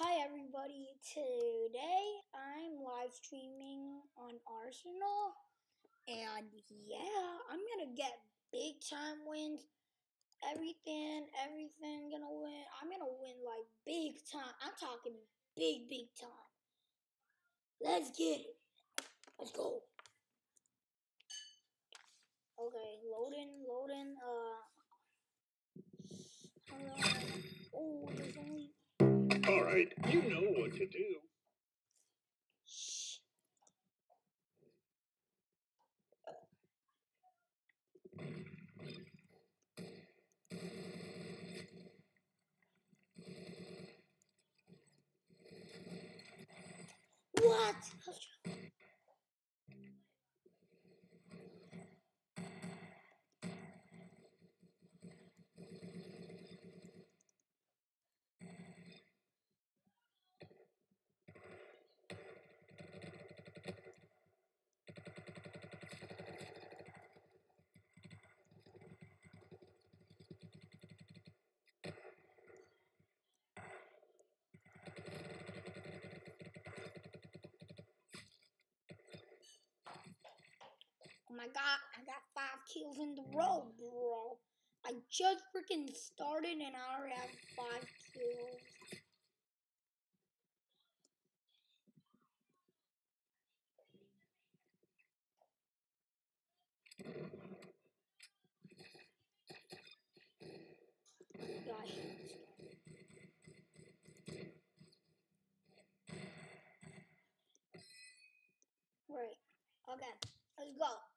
Hi everybody, today I'm live streaming on Arsenal and yeah, I'm gonna get big time wins. Everything, everything gonna win. I'm gonna win like big time. I'm talking big, big time. Let's get it. Let's go. Okay, loading, loading, uh Hello. Oh, there's only All right, you know what to do. What? Oh my god, I got five kills in the row, bro. I just freaking started and I already have five kills. Game. Right. Okay. Let's go.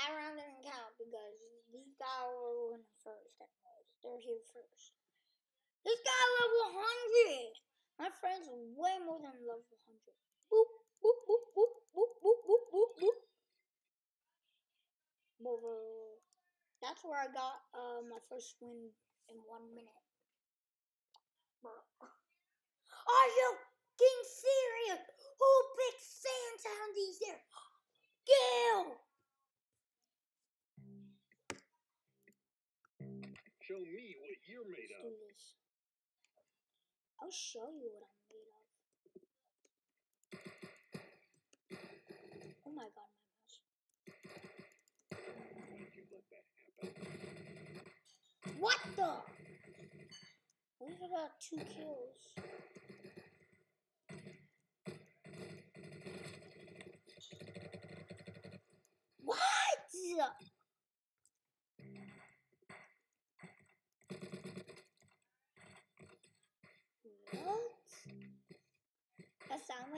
That round doesn't count because these guys were winning first. Anyways. They're here first. This guy level 100. My friend's way more than level 100. Boop, boop, boop, boop, boop, boop, boop, boop, boop. Boop, boop. That's where I got uh, my first win in one minute. Bro. Are you being serious? Who picked on these there? Gil! Show me what you're made Let's of. do this. I'll show you what I'm made of. Oh my god, my mouse. Why did you let that happen? What the? Least got two kills.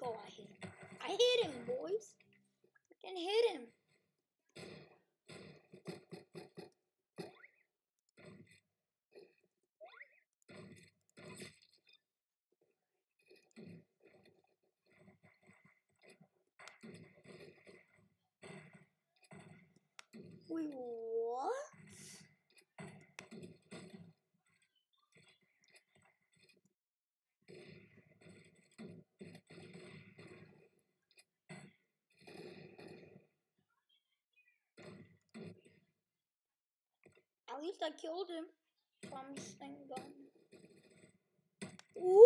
go. I hit him. I hit him, boys. Freaking hit him. Wait, what? At least I killed him from his thing gun. Ooh!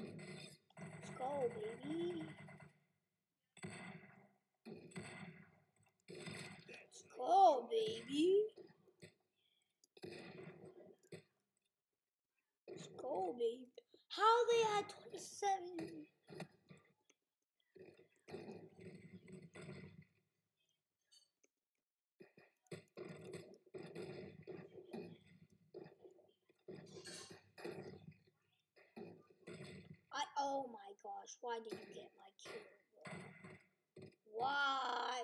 Let's go, baby. Let's go, baby. Let's go, baby. How they at 27? Oh my gosh, why did you get my kill? bro? Why?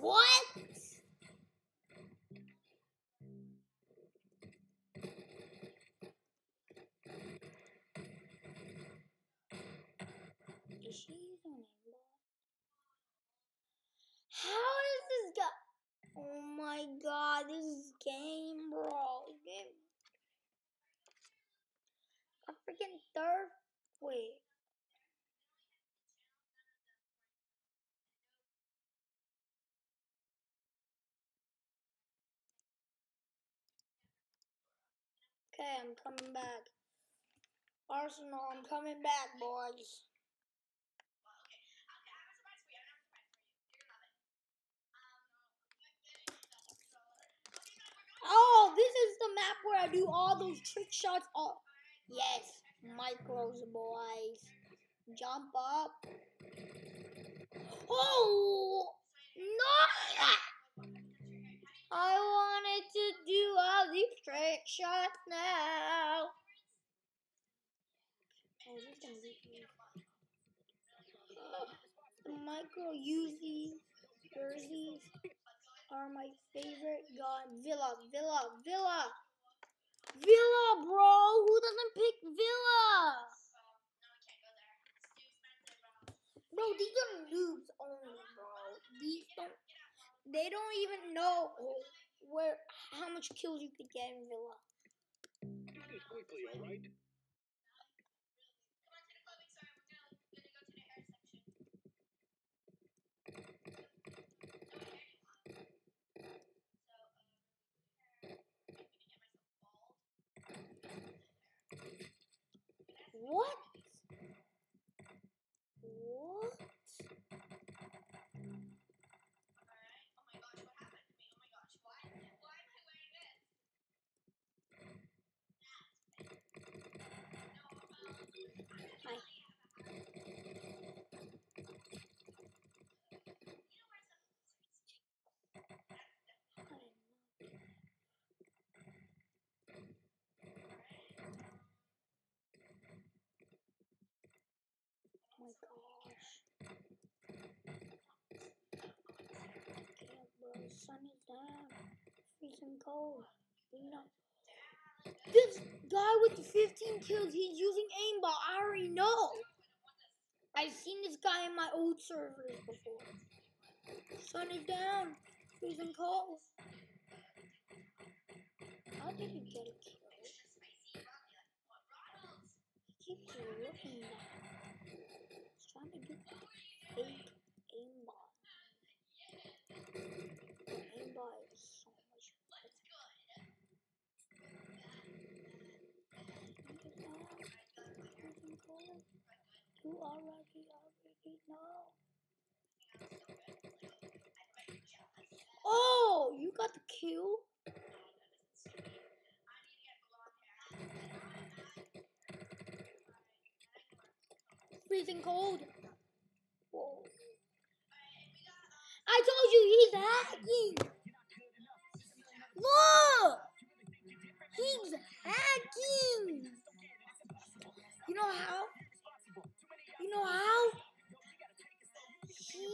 What? Is she using aimbot? How is this guy? Oh my god, this is game, bro. Game. Freaking third. Wait. Okay, I'm coming back. Arsenal, I'm coming back, boys. Oh, this is the map where I do all those trick shots. Oh, yes, micros, boys. Jump up. Oh, no! I wanted to do all these trick shots now. Oh. Uh, the micro Uzis, jerseys are my favorite gun. Villa, Villa, Villa. Villa, bro. Who doesn't pick Villa? Bro, these are noobs only, bro. These don't. They don't even know where how much kills you could get in Villa. Do this quickly, all right? What? What? Hi. Oh my gosh. Oh okay, bro, sun is down. Freezing cold. You know. This guy with the 15 kills, he's using aimbot. I already know. I've seen this guy in my old servers before. Sun is down. He's in cold. How did you get a kill? He keeps looking. He's trying to do fake aimbot. The aimbot is so much better. Look at that. Freezing. You already, already know. Oh, you got the kill? Freezing cold. Whoa. I told you he's hacking. Look! He's hacking. You know how? You know how? He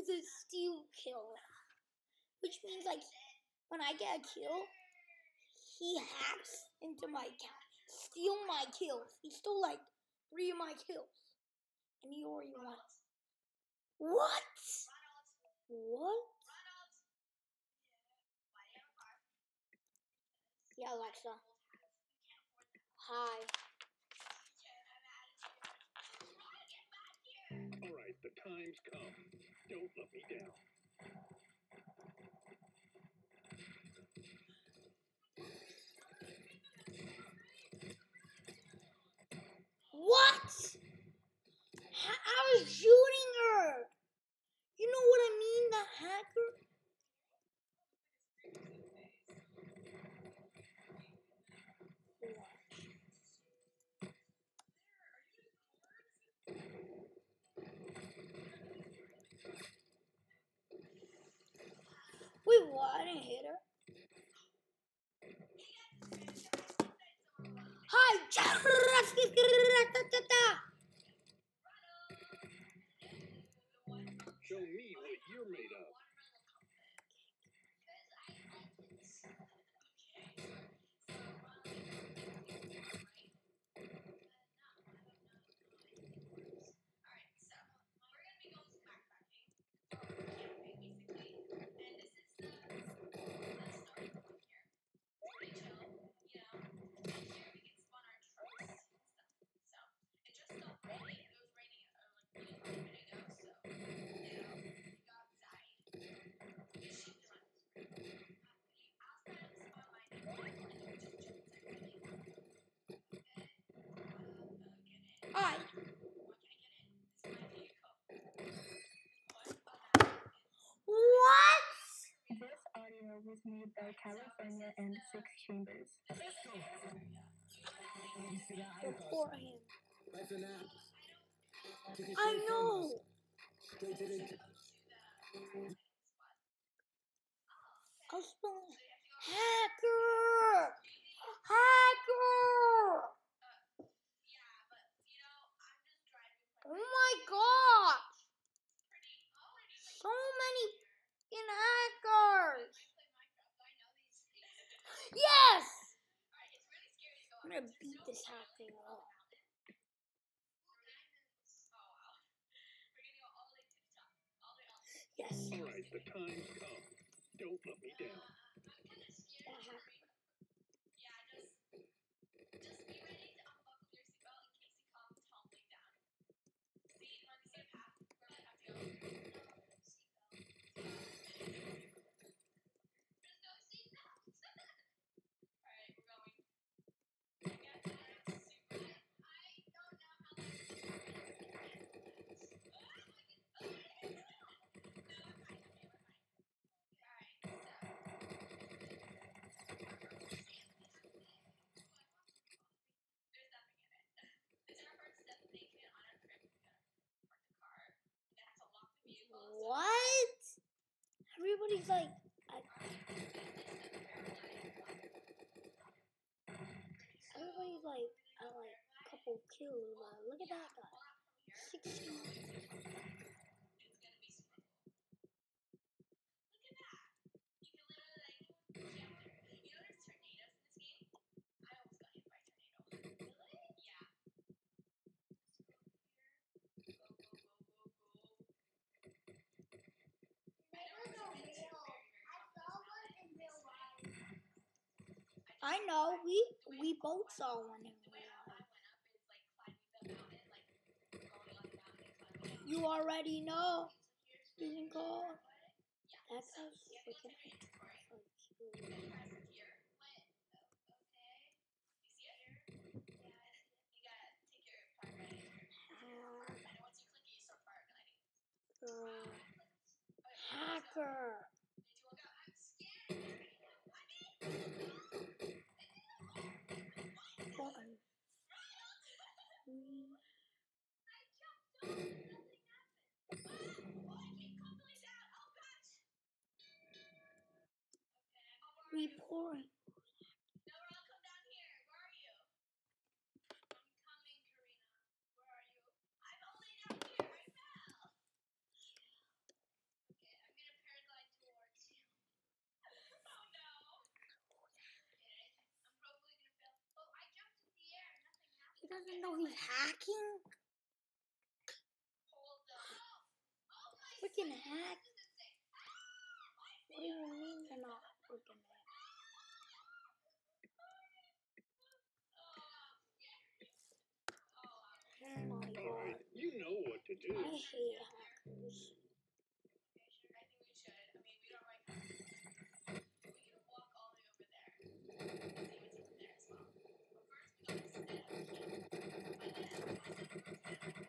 is a steal kill. Which means like when I get a kill, he hacks into my account. Steal my kills. He stole like three of my kills. And he already won. What? What? Yeah, Alexa. Hi. The time's come. Don't let me down. What? Ha- I was shooting her. You know what I mean? The hacker. Show me what you're made of. Alright. What? This audio was made by California and Six Chambers. Report him. Life and apps. Took it I know. us. Straight to the I was spelling hacker. Hacker. Oh my gosh. So many fucking hackers. Yes. I'm gonna beat this hacking up. Yes. All right, the time's come. Don't let me down. That hacker. What? Everybody's like, I- everybody's like, at like a couple kills, but look at that guy. 16. I know, we we both saw one. You already know. Season call. That guy's freaking. Hacker. Reporting. He doesn't know he's hacking. Freaking hack. What do you mean they're not freaking hack? Oh my All god. right, you know what to do. I hate hackers.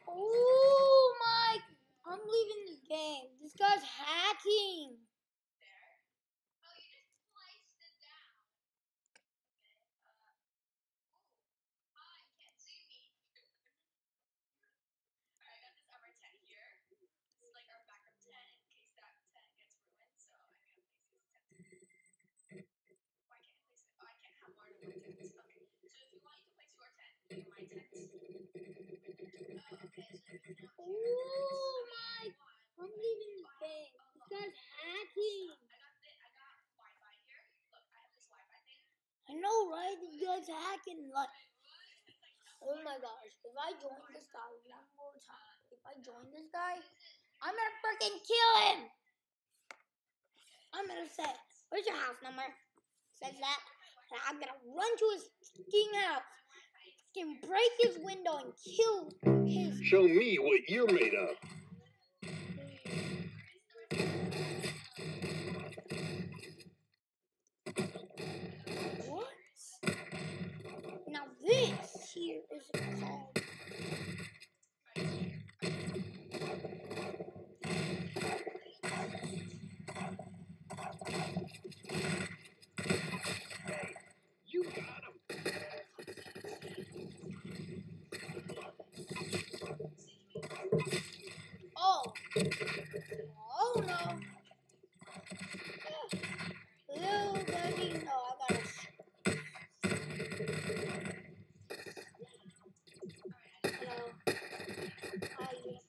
Oh my! I'm leaving this game. This guy's hacking. Oh my! I'm leaving the bank. This guy's hacking. I know, right? This guy's hacking. Like, oh my gosh! If I join this guy one more time, if I join this guy, I'm gonna freaking kill him. I'm gonna say, "Where's your house number?" Says that. And I'm gonna run to his fucking house, fucking break his window and kill Show me what you're made of. What? Now this here is called. Oh no. Little does he know I gotta. Hello. Hi, yes,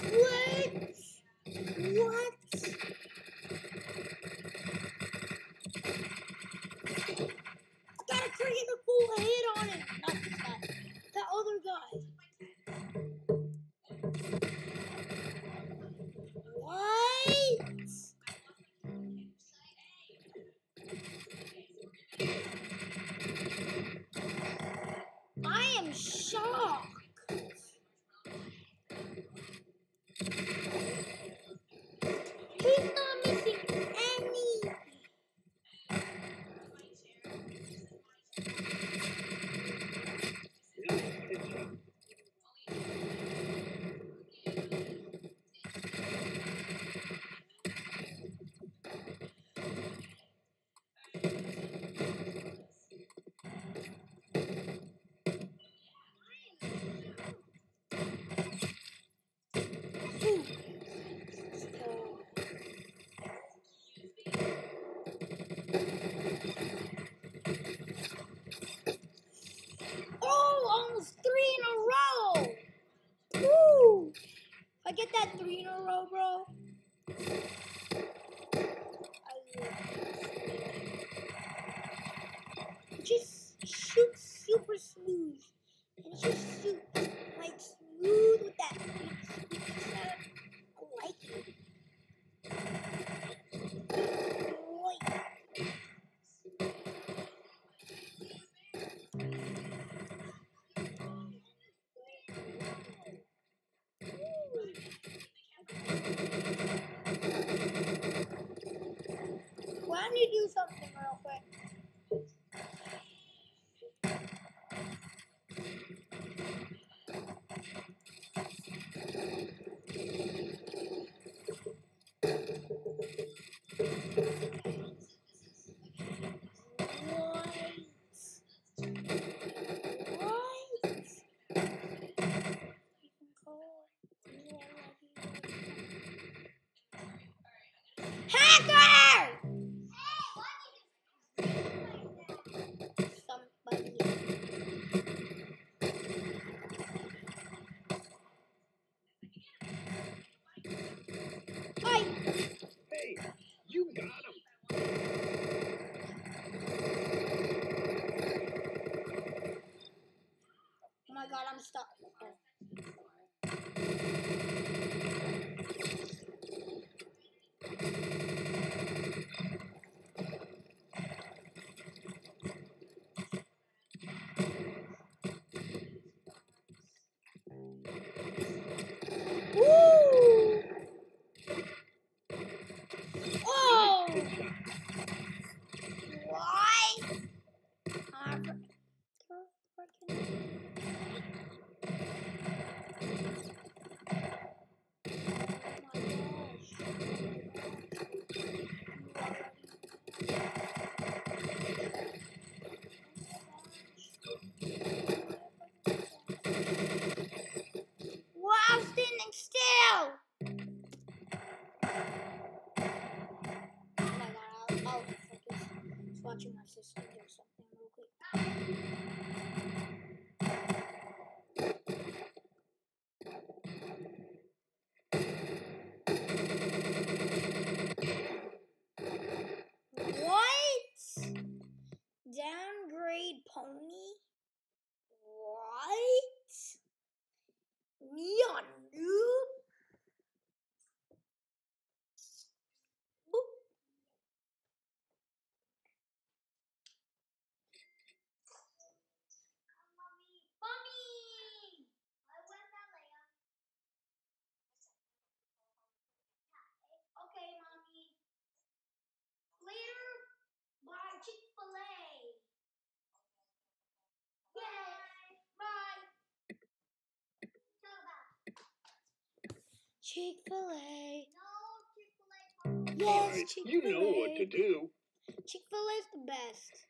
What? What? Got a freaking full hit on him. Not this guy. That other guy. What? I am shocked. He's not missing any. Ooh. Oh. Oh, almost three in a row. Woo! If I get that three in a row, bro. I will. Just shoot super smooth. And just shoot like smooth with that. I like it. Like Why don't you something real quick? Chick Fil A. No, Chick Fil A. Yes, Alright, Chick you Fil A. know what to do. Chick Fil A is the best.